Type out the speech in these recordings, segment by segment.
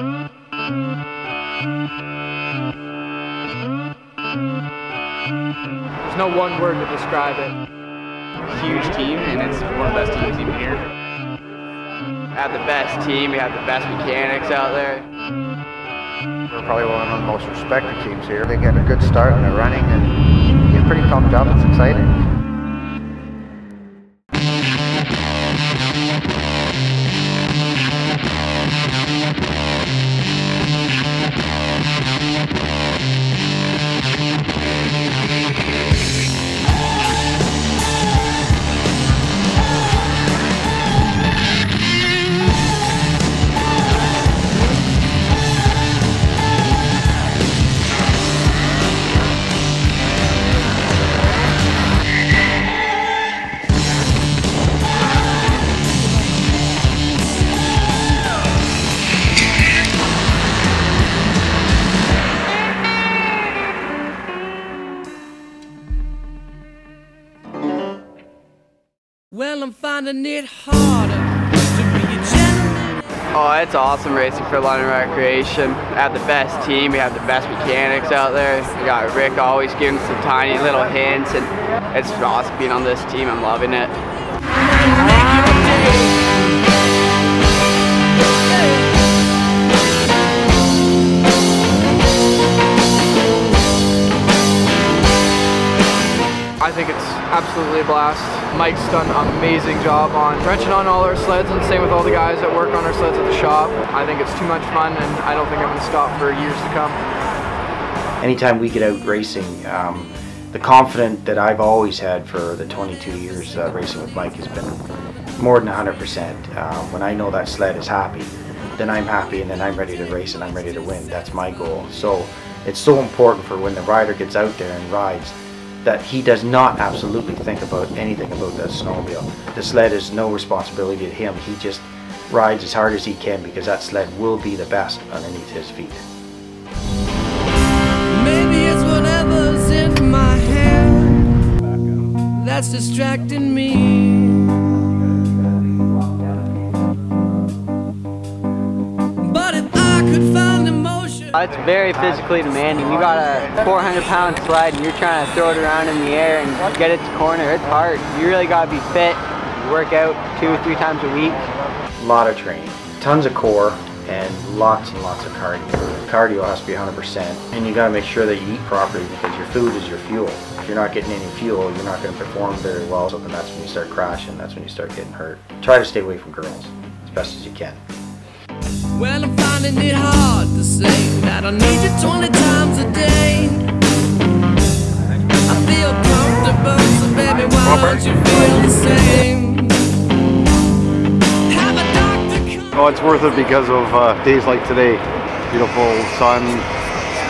There's no one word to describe it. Huge team, and it's one of the best teams even here. Have the best team, we have the best mechanics out there. We're probably one of the most respected teams here. They get a good start and they're running and get pretty pumped up. It's exciting. Well, I'm finding it harder. Oh, it's awesome racing for London Recreation. We have the best team, we have the best mechanics out there. We got Ric always giving some tiny little hints, and it's awesome being on this team. I'm loving it. I think it's absolutely a blast. Mike's done an amazing job on wrenching on all our sleds and same with all the guys that work on our sleds at the shop. I think it's too much fun and I don't think I'm going to stop for years to come. anytime we get out racing, um, the confidence that I've always had for the 22 years uh, racing with Mike has been more than 100%. Um, when I know that sled is happy, then I'm happy and then I'm ready to race and I'm ready to win. That's my goal. So it's so important for when the rider gets out there and rides that he does not absolutely think about anything about that snowmobile. The sled is no responsibility to him. He just rides as hard as he can because that sled will be the best underneath his feet. Maybe it's whatever's in my head that's distracting me. But if I could find. Uh, it's very physically demanding. You got a 400 pound sled and you're trying to throw it around in the air and get it to corner. It's hard. You really got to be fit, You work out two or three times a week. A lot of training, tons of core, and lots and lots of cardio. Cardio has to be 100%, and you got to make sure that you eat properly because your food is your fuel. If you're not getting any fuel, you're not going to perform very well. So then that's when you start crashing. That's when you start getting hurt. Try to stay away from girls as best as you can. Well, I'm finding it hard to say that I need you 20 times a day. I feel comfortable, so baby, why don't you feel the same? Have a doctor come. Oh, it's worth it because of uh, days like today. Beautiful sun,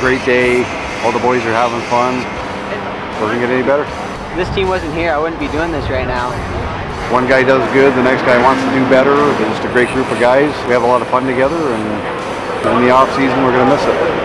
great day. All the boys are having fun. Doesn't get any better. If this team wasn't here, I wouldn't be doing this right now. One guy does good, the next guy wants to do better. They're just a great group of guys. We have a lot of fun together, and in the off season, we're going to miss it.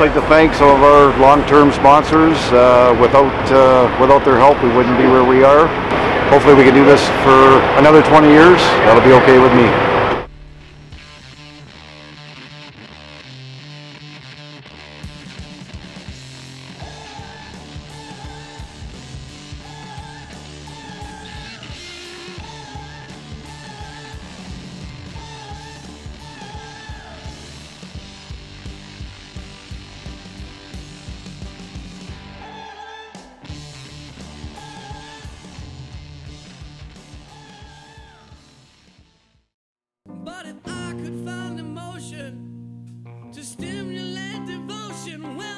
Like to thank some of our long-term sponsors. Uh, without uh, without their help, we wouldn't be where we are. hopefully we can do this for another 20 years. That'll be okay with me. could find emotion to stimulate devotion.